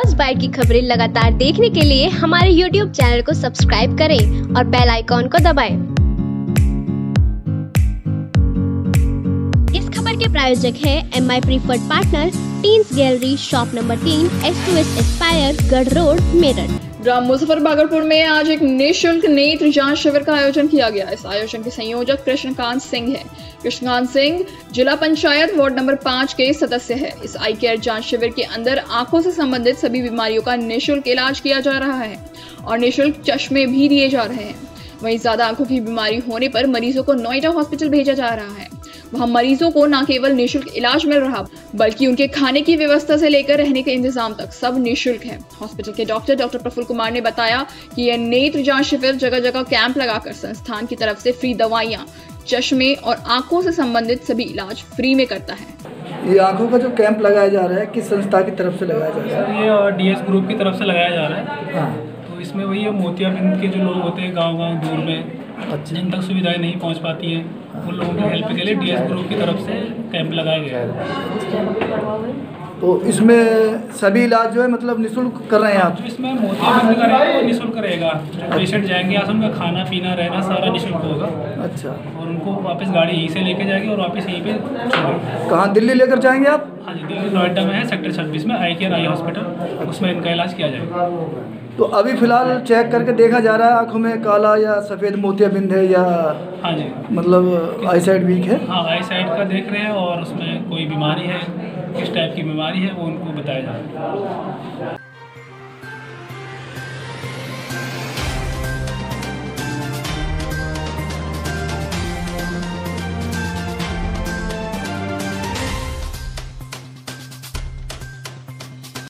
First bite की खबरें लगातार देखने के लिए हमारे यूट्यूब चैनल को सब्सक्राइब करें और बेल आइकॉन को दबाएँ। के प्रायोजक है M I preferred partner teens gallery shop number तीन S two S aspire Garh road Meerut ग्राम मुजफ्फर भागलपुर में आज एक निःशुल्क नेत्र जाँच शिविर का आयोजन किया गया। इस आयोजन के संयोजक कृष्णकांत सिंह है। कृष्णकांत सिंह जिला पंचायत वार्ड नंबर पाँच के सदस्य है। इस आई केयर जाँच शिविर के अंदर आँखों से संबंधित सभी बीमारियों का निःशुल्क इलाज किया जा रहा है और निःशुल्क चश्मे भी दिए जा रहे हैं। वहीं ज़्यादा आँखों की बीमारी होने पर मरीजों को नोएडा हॉस्पिटल भेजा जा रहा है। वहाँ मरीजों को न केवल निःशुल्क इलाज मिल रहा बल्कि उनके खाने की व्यवस्था से लेकर रहने के इंतज़ाम तक सब निःशुल्क है। हॉस्पिटल के डॉक्टर डॉक्टर प्रफुल्ल कुमार ने बताया कि यह नेत्र जाँच शिविर जगह जगह कैंप लगाकर संस्थान की तरफ़ से फ्री दवाइयाँ चश्मे और आँखों से संबंधित सभी इलाज फ्री में करता है। ये आँखों का जो कैंप लगाया जा रहा है किस संस्था की तरफ़ से लगाया जा रहा है? ये डीएस ग्रुप की तरफ़ से लगाया जा रहा है। हाँ। तो इसमें वही मोतियाबिंद के जो लोग होते हैं गाँव गाँव दूर में अच्छा। जिन तक सुविधाएँ नहीं पहुँच पाती हैं उन लोगों की हेल्प के लिए डीएस ग्रुप की तरफ़ से कैंप लगाया गया है। तो इसमें सभी इलाज जो है मतलब निःशुल्क कर रहे हैं आप? इसमें मोतियाबिंद का रहेगा वो निःशुल्क रहेगा जो पेशेंट जाएँगे यहाँ से उनका खाना पीना रहना सारा निःशुल्क होगा। अच्छा। और उनको वापस गाड़ी यहीं से लेके जाएगी और वापस यहीं पे कहाँ दिल्ली लेकर जाएँगे आप? हाँ जी दिल्ली नोएडा में है सेक्टर छब्बीस में आई केयर आई हॉस्पिटल उसमें इनका इलाज किया जाएगा। तो अभी फ़िलहाल चेक करके देखा जा रहा है आँखों में काला या सफ़ेद मोतिया बिंद है या हाँ जी। मतलब आई साइड वीक है? हाँ आई साइड का देख रहे हैं और उसमें कोई बीमारी है किस टाइप की बीमारी है वो उनको बताया जा रहा है।